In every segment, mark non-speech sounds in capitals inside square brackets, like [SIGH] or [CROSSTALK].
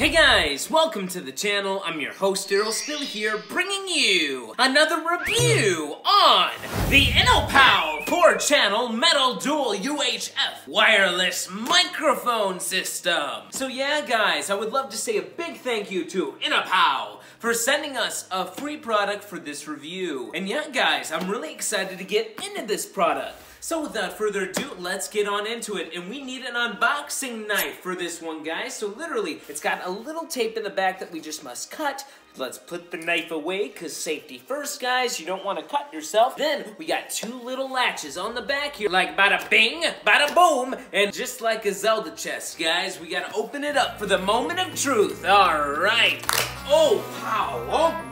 Hey guys, welcome to the channel. I'm your host, Daryle Spiller here, bringing you another review on the innopow 4-channel Metal Dual UHF wireless microphone system. So yeah guys, I would love to say a big thank you to innopow for sending us a free product for this review. And yeah guys, I'm really excited to get into this product. So without further ado, let's get on into it. And we need an unboxing knife for this one, guys. So literally, it's got a little tape in the back that we just must cut. Let's put the knife away, because safety first, guys. You don't want to cut yourself. Then, we got two little latches on the back here, like bada bing, bada boom. And just like a Zelda chest, guys, we got to open it up for the moment of truth. All right. Oh, wow.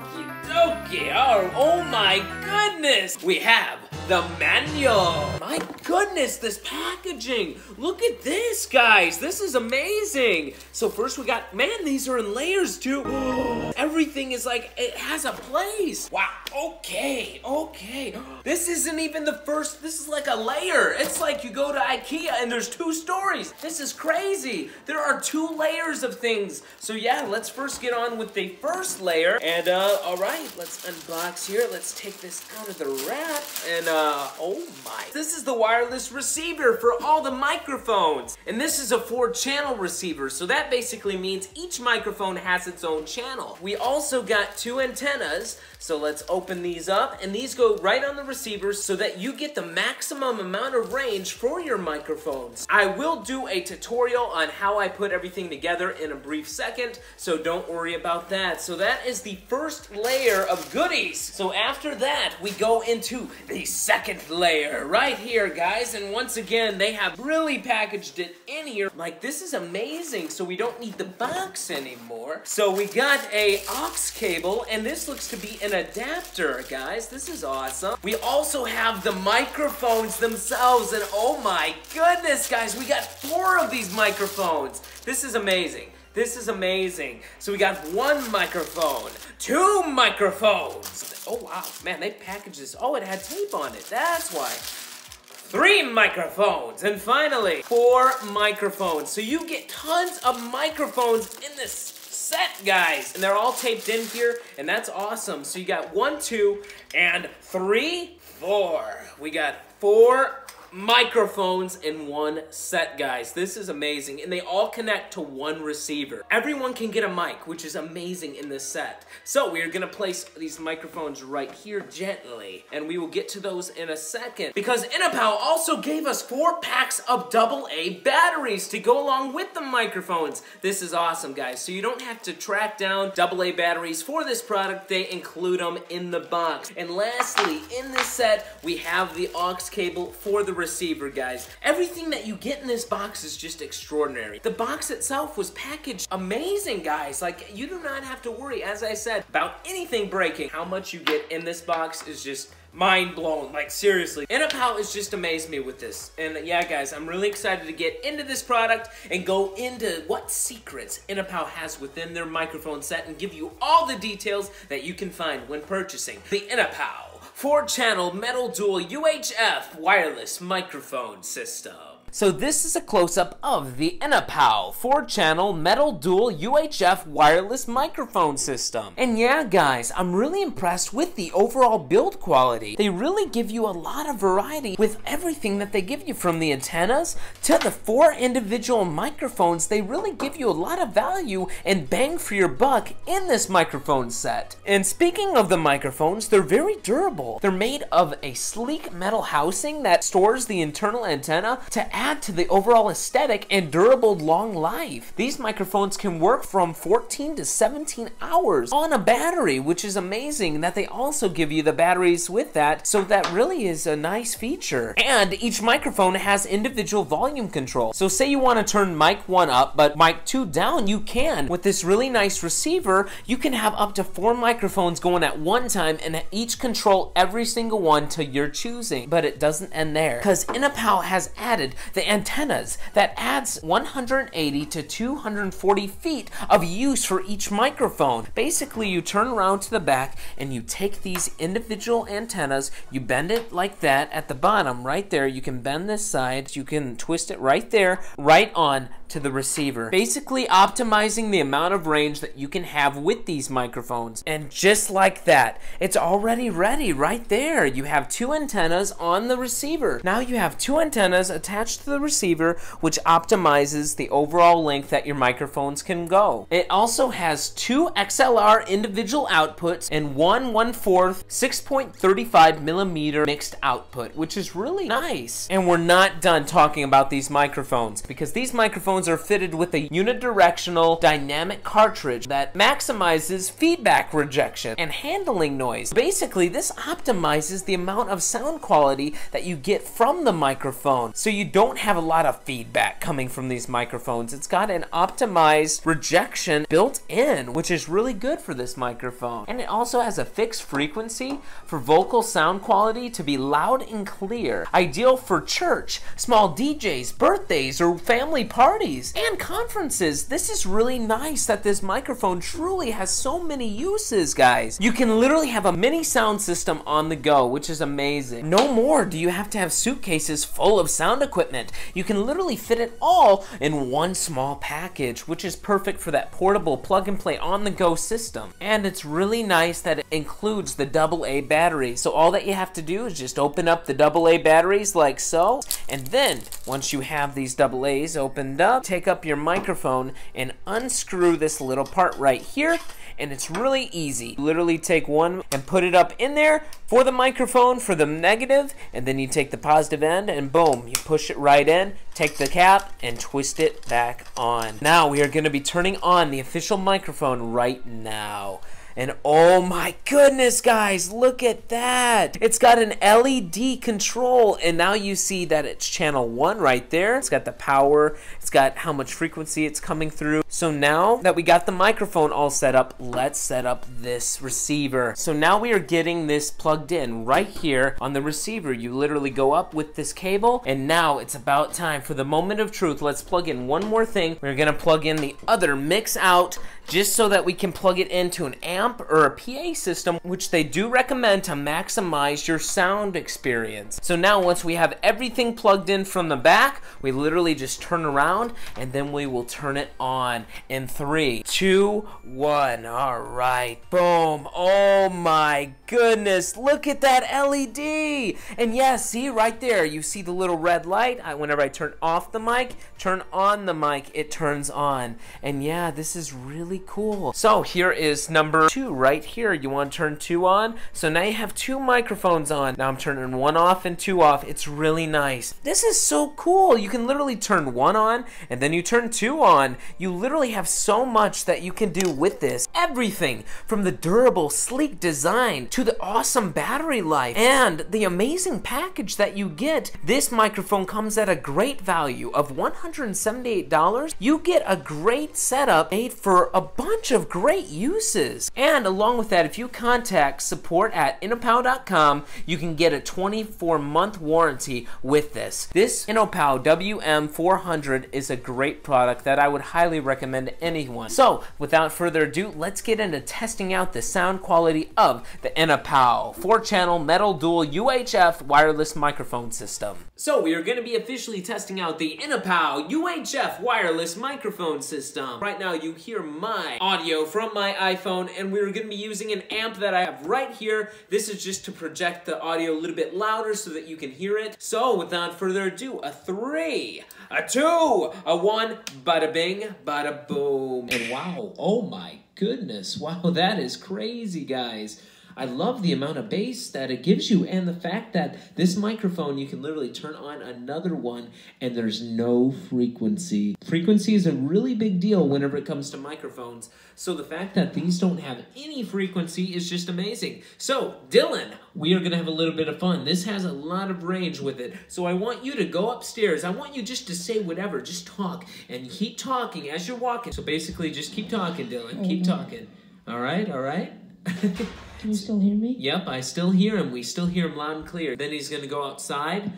Okay, oh, oh my goodness. We have the manual. My goodness, this packaging. Look at this, guys. This is amazing. So first we got, man, these are in layers too. [GASPS] Everything is like, it has a place. Wow, okay, okay. This isn't even the first, this is like a layer. It's like you go to Ikea and there's two stories. This is crazy. There are two layers of things. So yeah, let's first get on with the first layer. And uh, all right, let's unbox here. Let's take this out of the wrap. And uh, oh my. This is the wireless receiver for all the microphones. And this is a four channel receiver, so that basically means each microphone has its own channel. We also got two antennas, so let's open these up, and these go right on the receivers so that you get the maximum amount of range for your microphones. I will do a tutorial on how I put everything together in a brief second, so don't worry about that. So that is the first layer of goodies. So after that, we go into the second layer right here, guys, and once again, they have really packaged it in here. Like, this is amazing, so we don't need the box anymore. So we got a aux cable, and this looks to be an adapter, guys. This is awesome. We also have the microphones themselves, and oh my goodness, guys, we got four of these microphones. This is amazing. This is amazing. So we got one microphone, two microphones. Oh wow, man, they packaged this. Oh, it had tape on it. That's why three microphones, and finally, four microphones. So you get tons of microphones in this set, guys. And they're all taped in here, and that's awesome. So you got one, two, and three, four. We got four microphones in one set, guys. This is amazing, and they all connect to one receiver. Everyone can get a mic, which is amazing in this set. So we are gonna place these microphones right here gently, and we will get to those in a second. Because innopow also gave us four packs of AA batteries to go along with the microphones. This is awesome, guys. So you don't have to track down AA batteries for this product. They include them in the box. And lastly, in this set, we have the aux cable for the receiver, guys. Everything that you get in this box is just extraordinary. The box itself was packaged amazing, guys. Like, you do not have to worry, as I said, about anything breaking. How much you get in this box is just mind blown. Like, seriously. innopow has just amazed me with this. And yeah, guys, I'm really excited to get into this product and go into what secrets innopow has within their microphone set and give you all the details that you can find when purchasing the innopow four channel metal dual UHF wireless microphone system. So this is a close-up of the innopow 4-channel metal dual UHF wireless microphone system. And yeah guys, I'm really impressed with the overall build quality. They really give you a lot of variety with everything that they give you from the antennas to the four individual microphones. They really give you a lot of value and bang for your buck in this microphone set. And speaking of the microphones, they're very durable. They're made of a sleek metal housing that stores the internal antenna to add to the overall aesthetic and durable long life. These microphones can work from 14 to 17 hours on a battery, which is amazing that they also give you the batteries with that, so that really is a nice feature. And each microphone has individual volume control. So say you want to turn mic 1 up, but mic 2 down, you can. With this really nice receiver, you can have up to four microphones going at one time and each control every single one to your choosing. But it doesn't end there, because innopow has added the antennas. That adds 180 to 240 feet of use for each microphone. Basically, you turn around to the back and you take these individual antennas, you bend it like that at the bottom, right there. You can bend this side, you can twist it right there, right on to the receiver. Basically optimizing the amount of range that you can have with these microphones. And just like that, it's already ready right there. You have two antennas on the receiver. Now you have two antennas attached to the receiver, which optimizes the overall length that your microphones can go. It also has two XLR individual outputs and one 1 4th 6.35 millimeter mixed output, which is really nice. And we're not done talking about these microphones because these microphones are fitted with a unidirectional dynamic cartridge that maximizes feedback rejection and handling noise. Basically, this optimizes the amount of sound quality that you get from the microphone. So you don't have a lot of feedback coming from these microphones. It's got an optimized rejection built in, which is really good for this microphone. And it also has a fixed frequency for vocal sound quality to be loud and clear. Ideal for church, small DJs, birthdays, or family parties and conferences. This is really nice that this microphone truly has so many uses, guys. You can literally have a mini sound system on the go, which is amazing. No more do you have to have suitcases full of sound equipment. You can literally fit it all in one small package, which is perfect for that portable plug and play on the go system. And it's really nice that it includes the AA battery. So all that you have to do is just open up the AA batteries like so. And then once you have these AA's opened up, take up your microphone and unscrew this little part right here and it's really easy. Literally take one and put it up in there for the microphone for the negative and then you take the positive end and boom, you push it right in, take the cap and twist it back on. Now we are going to be turning on the official microphone right now. And oh my goodness, guys, look at that. It's got an LED control. And now you see that it's channel one right there. It's got the power. It's got how much frequency it's coming through. So now that we got the microphone all set up, let's set up this receiver. So now we are getting this plugged in right here on the receiver. You literally go up with this cable and now it's about time for the moment of truth. Let's plug in one more thing. We're gonna plug in the other mix out just so that we can plug it into an amp or a PA system, which they do recommend to maximize your sound experience. So now once we have everything plugged in from the back, we literally just turn around and then we will turn it on in three, two, one. All right, boom. Oh my goodness, look at that LED. And yeah, see right there, you see the little red light. I, whenever I turn off the mic, turn on the mic, it turns on. And yeah, this is really really cool. So here is number two right here. You want to turn two on? So now you have two microphones on. Now I'm turning one off and two off. It's really nice. This is so cool. You can literally turn one on and then you turn two on. You literally have so much that you can do with this. Everything from the durable, sleek design to the awesome battery life and the amazing package that you get. This microphone comes at a great value of $178. You get a great setup made for a bunch of great uses. And along with that, if you contact support at innopow.com, you can get a 24 month warranty with this. This innopow WM400 is a great product that I would highly recommend to anyone. So without further ado, let's get into testing out the sound quality of the innopow 4 channel metal dual UHF wireless microphone system. So we are going to be officially testing out the innopow UHF wireless microphone system. Right now you hear my my audio from my iPhone and we're to be using an amp that I have right here. This is just to project the audio a little bit louder so that you can hear it. So without further ado, a three, a two, a one, bada bing, bada boom. And wow, oh my goodness, wow, [LAUGHS] that is crazy, guys. I love the amount of bass that it gives you and the fact that this microphone, you can literally turn on another one and there's no frequency. Frequency is a really big deal whenever it comes to microphones. So the fact that these don't have any frequency is just amazing. So Dylan, we are going to have a little bit of fun. This has a lot of range with it. So I want you to go upstairs. I want you just to say whatever. Just talk and keep talking as you're walking. So basically just keep talking, Dylan. Keep mm-hmm. talking. All right, all right? [LAUGHS] Can you still hear me? Yep, I still hear him. We still hear him loud and clear. Then he's going to go outside.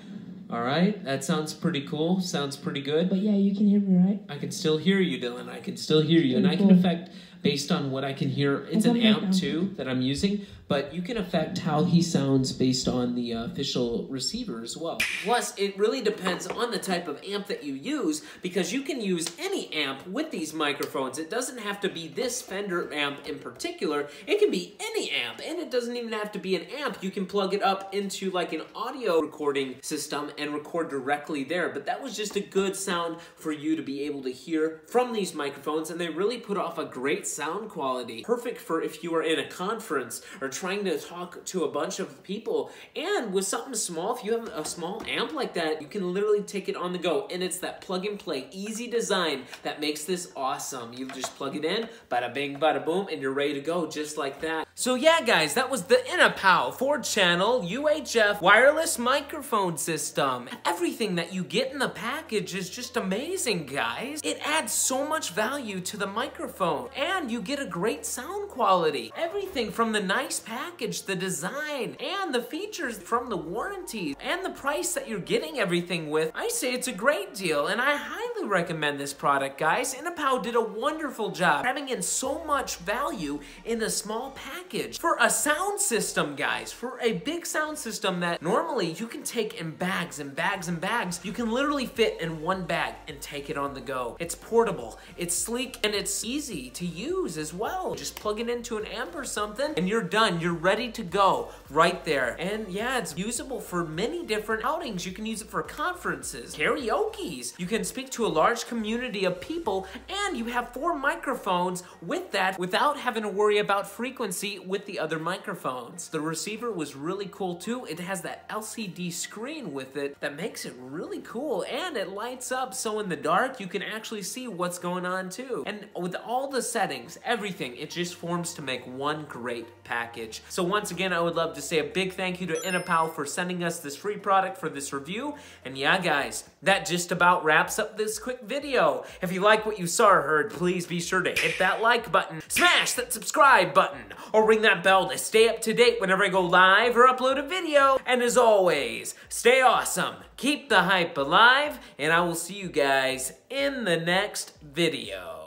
All right, that sounds pretty cool. Sounds pretty good. But yeah, you can hear me, right? I can still hear you, Dylan. I can still hear you, and I can affect based on what I can hear. It's an amp too that I'm using, but you can affect how he sounds based on the uh, official receiver as well. Plus, it really depends on the type of amp that you use because you can use any amp with these microphones. It doesn't have to be this Fender amp in particular. It can be any amp, and it doesn't even have to be an amp. You can plug it up into like an audio recording system and record directly there. But that was just a good sound for you to be able to hear from these microphones, and they really put off a great sound quality. Perfect for if you are in a conference or trying to talk to a bunch of people. And with something small, if you have a small amp like that, you can literally take it on the go. And it's that plug and play, easy design that makes this awesome. You just plug it in, bada bing, bada boom, and you're ready to go just like that. So yeah, guys, that was the innopow 4-channel UHF wireless microphone system. Um, everything that you get in the package is just amazing, guys. It adds so much value to the microphone, and you get a great sound quality. Everything from the nice package, the design, and the features from the warranty, and the price that you're getting everything with. I say it's a great deal, and I highly recommend this product, guys. innopow did a wonderful job having in so much value in a small package. For a sound system, guys, for a big sound system that normally you can take in bags and bags and bags, you can literally fit in one bag and take it on the go. It's portable, it's sleek, and it's easy to use as well. Just plug it into an amp or something, and you're done. You're ready to go right there. And yeah, it's usable for many different outings. You can use it for conferences, karaoke's. You can speak to a large community of people, and you have four microphones with that without having to worry about frequency with the other microphones. The receiver was really cool too. It has that LCD screen with it that makes it really cool, and it lights up so in the dark you can actually see what's going on too. And with all the settings, everything, it just forms to make one great package. So once again, I would love to say a big thank you to innopow for sending us this free product for this review. And yeah, guys, that just about wraps up this quick video. If you like what you saw or heard, please be sure to hit that like button, smash that subscribe button, or ring that bell to stay up to date whenever I go live or upload a video. And as always, stay awesome, keep the hype alive, and I will see you guys in the next video.